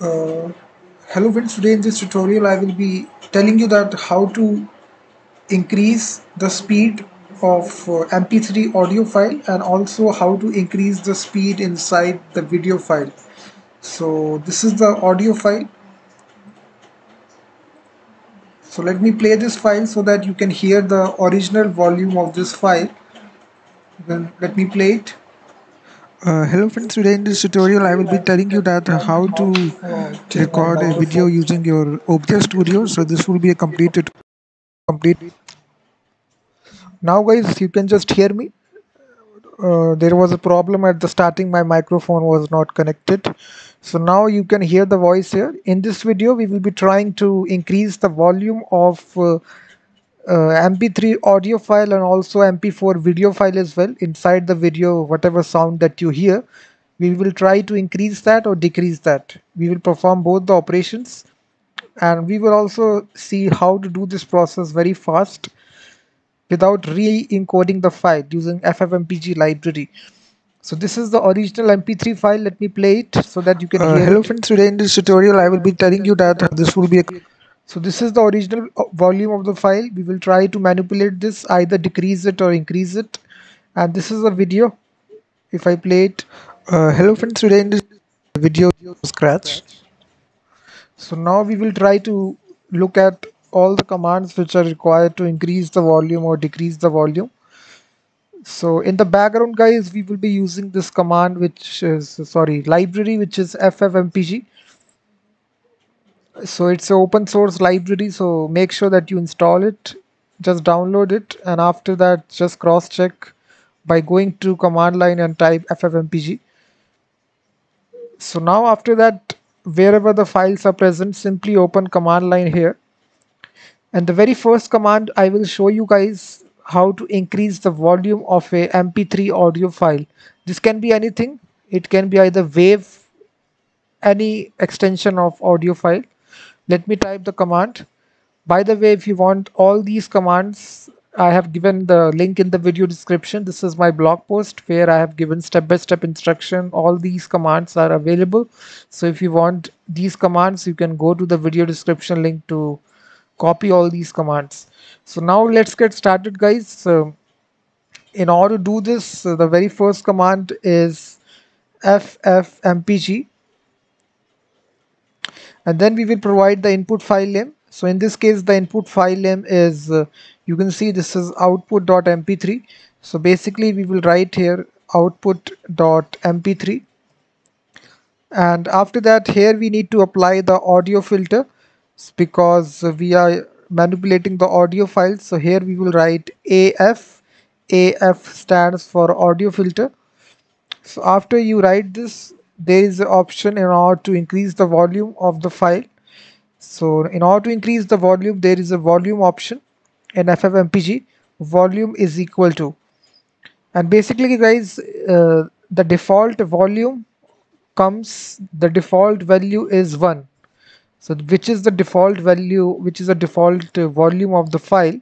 Uh, hello friends, today in this tutorial I will be telling you that how to increase the speed of uh, mp3 audio file and also how to increase the speed inside the video file. So this is the audio file. So let me play this file so that you can hear the original volume of this file. Then let me play it. Uh, hello friends, today in this tutorial I will be telling you that how to record a video using your OBS Studio. So this will be a complete complete. Now guys, you can just hear me. Uh, there was a problem at the starting my microphone was not connected so now you can hear the voice here in this video we will be trying to increase the volume of uh, mp3 audio file and also mp4 video file as well. Inside the video whatever sound that you hear we will try to increase that or decrease that. We will perform both the operations. And we will also see how to do this process very fast without re-encoding the file using ffmpeg library. So this is the original mp3 file. Let me play it so that you can uh, hello it. friends. Today in this tutorial i will be telling you that this will be a so this is the original uh, volume of the file. We will try to manipulate this, either decrease it or increase it. And this is a video. If I play it, uh, hello friends, today in this video scratch. So now we will try to look at all the commands which are required to increase the volume or decrease the volume. So in the background guys, we will be using this command which is, sorry, library which is ffmpeg so it's an open source library so make sure that you install it. Just download it and after that just cross check by going to command line and type ffmpeg so now after that wherever the files are present simply open command line here. And the very first command I will show you guys how to increase the volume of a mp3 audio file. This can be anything. It can be either wave any extension of audio file let me type the command. By the way if you want all these commands I have given the link in the video description. This is my blog post where I have given step-by-step -step instruction. All these commands are available. So if you want these commands you can go to the video description link to copy all these commands. So now let's get started guys. So in order to do this the very first command is ffmpeg and then we will provide the input file name. So in this case the input file name is uh, you can see this is output.mp3 so basically we will write here output.mp3 and after that here we need to apply the audio filter because we are manipulating the audio files. So here we will write AF AF stands for audio filter. So after you write this there is an option in order to increase the volume of the file. So in order to increase the volume there is a volume option in ffmpeg volume is equal to. And basically guys uh, the default volume comes the default value is 1 so which is the default value which is the default volume of the file.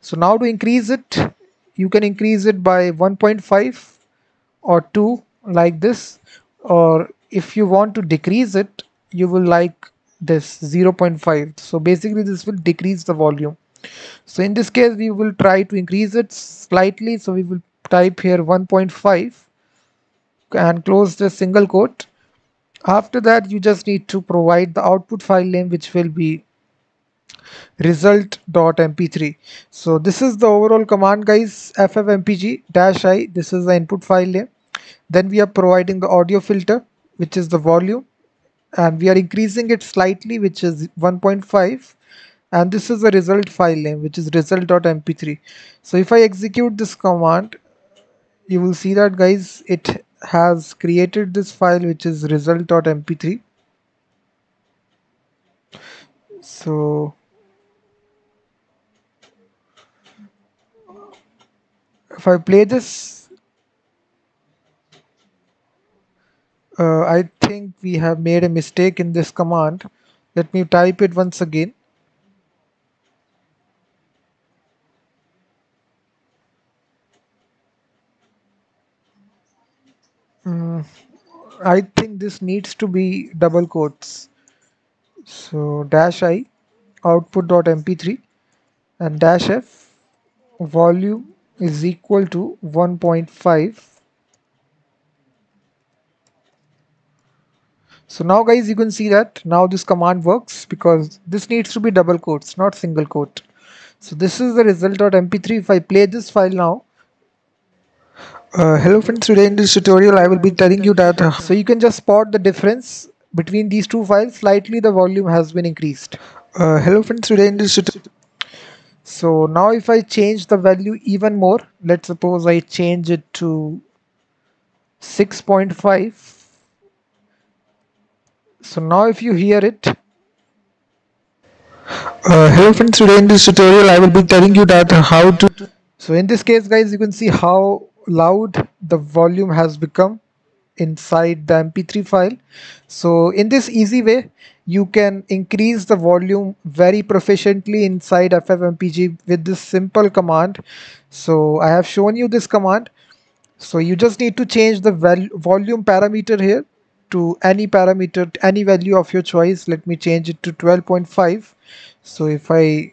So now to increase it you can increase it by 1.5 or 2 like this or if you want to decrease it you will like this 0.5 so basically this will decrease the volume. So in this case we will try to increase it slightly. So we will type here 1.5 and close the single quote. After that you just need to provide the output file name which will be result.mp3 so this is the overall command guys. Ffmpeg dash i. This is the input file name then we are providing the audio filter which is the volume and we are increasing it slightly which is 1.5 and this is the result file name which is result.mp3 so if I execute this command you will see that guys it has created this file which is result.mp3 so if I play this uh, I think we have made a mistake in this command. Let me type it once again. Mm, I think this needs to be double quotes. So dash i output dot mp3 and dash f volume is equal to 1.5 So now guys you can see that now this command works because this needs to be double quotes not single quote. So this is the result.mp3 if I play this file now. Uh, hello friends today in this tutorial I will be telling you that uh, so you can just spot the difference between these two files slightly the volume has been increased. Uh, hello friends today in this tutorial so now if I change the value even more let's suppose I change it to 6.5 so now if you hear it. Uh, hello friends today in this tutorial I will be telling you that how to so in this case guys you can see how loud the volume has become inside the mp3 file. So in this easy way you can increase the volume very proficiently inside ffmpeg with this simple command. So i have shown you this command. So you just need to change the volume parameter here to any parameter any value of your choice let me change it to 12.5 so if I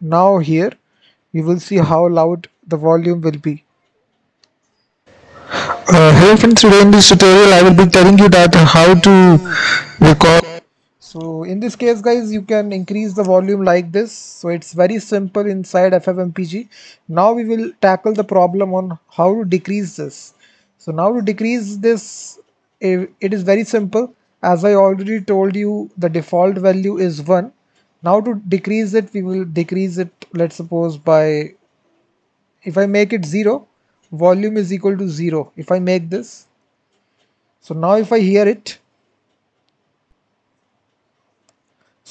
now here you will see how loud the volume will be. Uh, hello friends today in this tutorial I will be telling you that how to record. So in this case guys you can increase the volume like this. So it's very simple inside FFmpeg now we will tackle the problem on how to decrease this. So now to decrease this it is very simple. As I already told you the default value is 1 now to decrease it we will decrease it let's suppose by if I make it 0 volume is equal to 0 if I make this so now if I hear it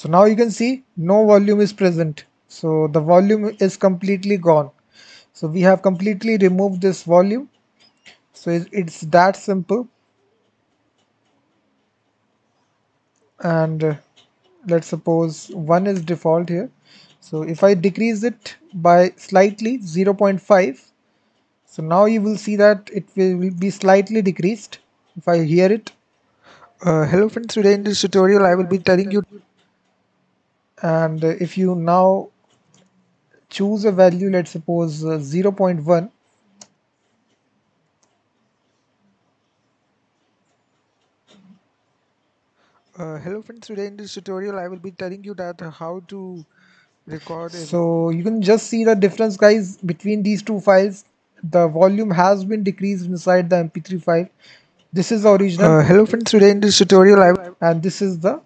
so now you can see no volume is present. So the volume is completely gone. So we have completely removed this volume. So it's that simple and uh, let's suppose 1 is default here. So if I decrease it by slightly 0.5 so now you will see that it will be slightly decreased. If I hear it uh, hello friends today in this tutorial I will be telling you and if you now choose a value let's suppose uh, 0.1 Uh, hello friends, today in this tutorial I will be telling you that how to record So you can just see the difference guys between these two files. The volume has been decreased inside the mp3 file. This is the original. Uh, hello friends, today in this tutorial I will and this is the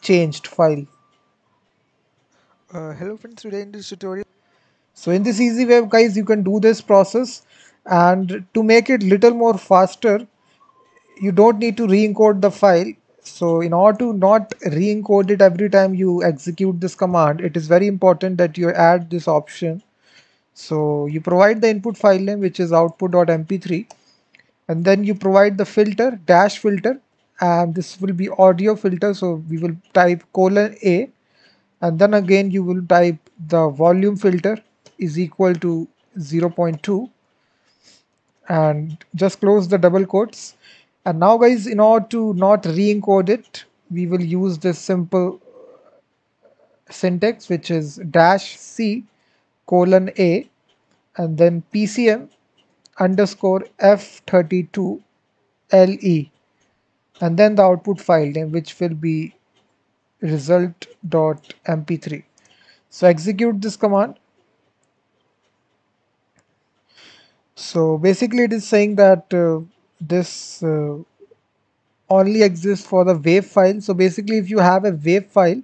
changed file. Uh, hello friends, today in this tutorial. So in this easy way guys you can do this process and to make it little more faster you don't need to re-encode the file so in order to not re-encode it every time you execute this command, it is very important that you add this option. So you provide the input file name which is output.mp3 and then you provide the filter dash filter and this will be audio filter so we will type colon A and then again you will type the volume filter is equal to 0.2 and just close the double quotes and now guys in order to not re-encode it we will use this simple syntax which is dash c colon a and then pcm underscore f32 le and then the output file name which will be result.mp3 so execute this command. So basically it is saying that uh, this uh, only exists for the wave file. So basically if you have a wave file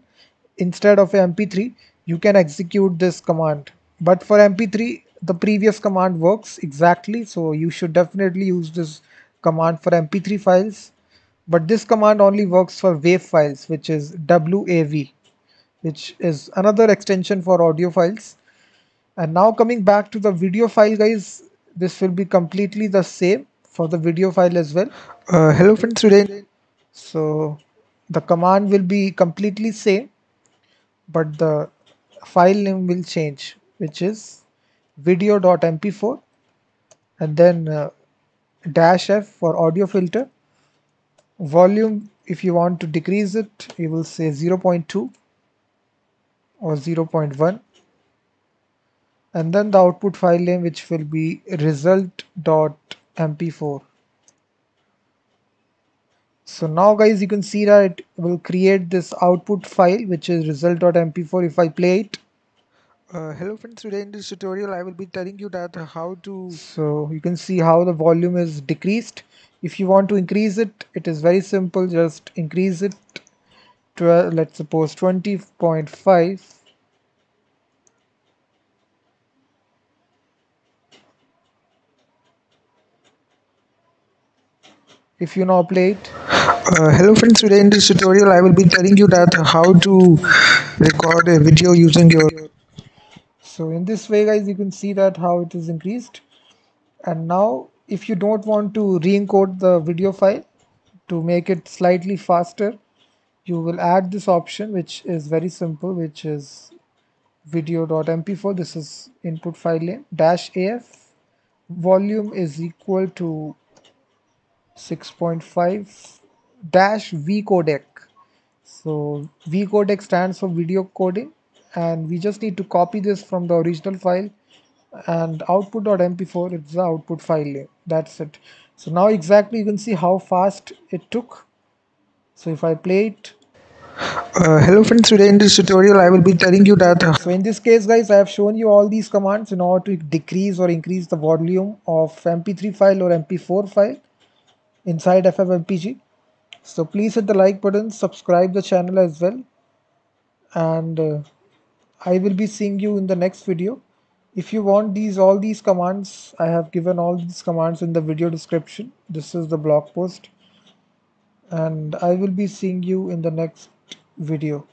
instead of mp3 you can execute this command. But for mp3 the previous command works exactly. So you should definitely use this command for mp3 files. But this command only works for wave files which is wav which is another extension for audio files. And now coming back to the video file guys this will be completely the same for the video file as well uh, hello friends today so the command will be completely same but the file name will change which is video.mp4 and then uh, dash F for audio filter. Volume, if you want to decrease it, you will say 0.2 or 0.1 and then the output file name which will be result.mp4 so now guys you can see that it will create this output file which is result.mp4 if I play it. Uh, hello friends today in this tutorial I will be telling you that how to so you can see how the volume is decreased. If you want to increase it it is very simple. Just increase it to uh, let's suppose 20.5 if you now play it? Uh, hello friends today in this tutorial I will be telling you that how to record a video using your so in this way guys you can see that how it is increased. And now if you don't want to re-encode the video file to make it slightly faster you will add this option which is very simple which is video.mp4 this is input file name dash af volume is equal to 6.5 dash v codec. So v codec stands for video coding and we just need to copy this from the original file and output.mp4 it's the output file name. That's it. So now exactly you can see how fast it took. So if i play it. Uh, hello friends today in this tutorial i will be telling you that uh, so in this case guys i have shown you all these commands in order to decrease or increase the volume of mp3 file or mp4 file inside FFmpeg. So please hit the like button, subscribe the channel as well. And uh, I will be seeing you in the next video. If you want these all these commands, I have given all these commands in the video description. This is the blog post. And I will be seeing you in the next video.